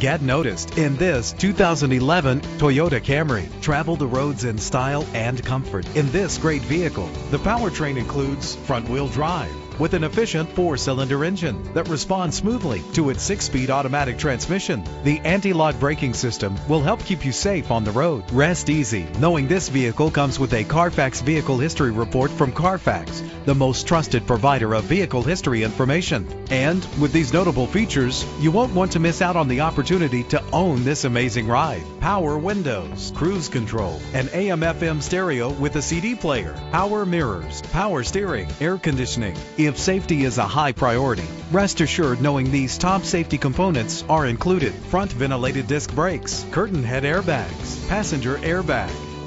Get noticed in this 2011 Toyota Camry. Travel the roads in style and comfort in this great vehicle. The powertrain includes front-wheel drive with an efficient four-cylinder engine that responds smoothly to its six-speed automatic transmission. The anti-lock braking system will help keep you safe on the road. Rest easy knowing this vehicle comes with a Carfax Vehicle History Report from Carfax, the most trusted provider of vehicle history information. And with these notable features, you won't want to miss out on the opportunity to own this amazing ride. Power windows, cruise control, an AM FM stereo with a CD player, power mirrors, power steering, air conditioning. If safety is a high priority, rest assured knowing these top safety components are included. Front ventilated disc brakes, curtain head airbags, passenger airbag,